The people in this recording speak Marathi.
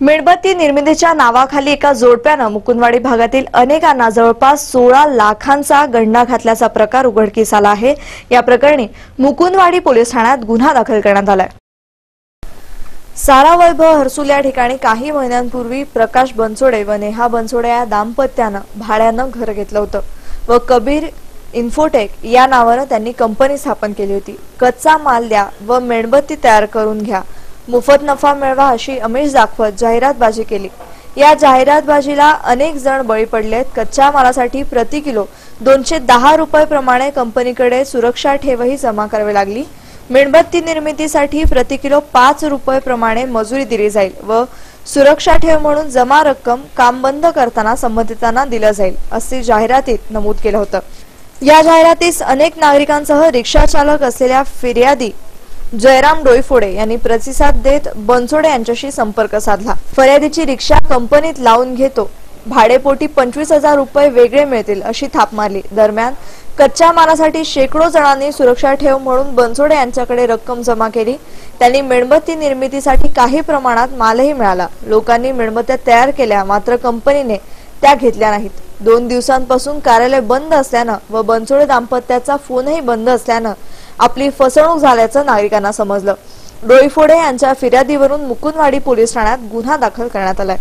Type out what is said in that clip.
मेणबत्ती निर्मितीच्या नावाखाली एका जोडप्यानं मुकुंदवाडी भागातील अनेकांना जवळपास सोळा लाखांचा गंडा घातल्याचा प्रकार उघडकीस आला आहे. या प्रकरणी मुकुंदवाडी पोलीस ठाण्यात गुन्हा दाखल करण्यात आलाय. सारा वैभव हर्सुल या ठिकाणी काही महिन्यांपूर्वी प्रकाश बनसोडे व नेहा बनसोडे या दाम्पत्यानं भाड्यानं घर घेतलं होतं व कबीर इन्फोटेक या नावानं त्यांनी कंपनी स्थापन केली होती. कच्चा माल द्या व मेणबत्ती तयार करून घ्या. मोफत नफा मिळवा अशी अमिष दाखवत जाहिरातबाजी केली. या जाहिरातबाजीला अनेक जण बळी पडलेत. कच्च्या मालासाठी प्रति किलो दोनशे दहा रुपये प्रमाणे कंपनीकडे सुरक्षा ठेवही जमा करावी लागली. मेणबत्ती निर्मितीसाठी प्रति किलो पाच रुपये प्रमाणे मजुरी दिली जाईल व सुरक्षा ठेव म्हणून जमा रक्कम काम बंद करताना संबंधितांना दिलं जाईल असे जाहिरातीत नमूद केलं होतं. या जाहिरातीस अनेक नागरिकांसह रिक्षा चालक असलेल्या फिर्यादी जयराम डोईफोडे यांनी प्रतिसाद देत बनसोडे यांच्याशी संपर्क साधला. फर्यादीची रिक्षा कंपनीत लावून घेतो. भाडेपोटी पंचवीस हजार रुपये वेगळे मिळतील अशी थाप मारली. दरम्यान कच्च्या मालासाठी शेकडो जणांनी सुरक्षा ठेव म्हणून बनसोडे यांच्याकडे रक्कम जमा केली. त्यांनी मेणबत्ती निर्मितीसाठी काही प्रमाणात मालही मिळाला. लोकांनी मेणबत्त्या तयार केल्या मात्र कंपनीने त्या घेतल्या नाहीत. दोन दिवसांपासून कार्यालय बंद असल्यानं व बनसोडे दाम्पत्याचा फोनही बंद असल्यानं आपली फसवणूक झाल्याचं नागरिकांना समजलं. डोईफोडे यांच्या फिर्यादीवरून मुकुंदवाडी पोलीस ठाण्यात गुन्हा दाखल करण्यात आलाय.